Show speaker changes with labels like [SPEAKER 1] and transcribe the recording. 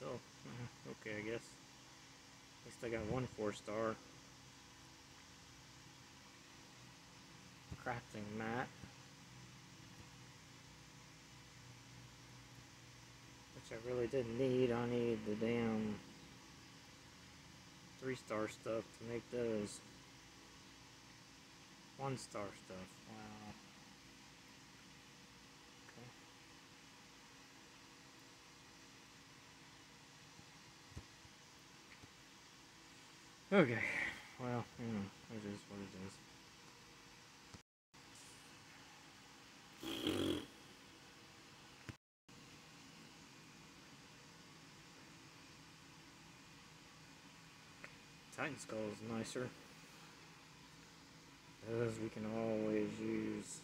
[SPEAKER 1] So, mm, okay, I guess. At least I got one four star. Crafting mat. Which I really didn't need. I need the damn three star stuff to make those one star stuff. Wow. Okay. Well, you know, it is what it is. Titan Skull is nicer. Because we can always use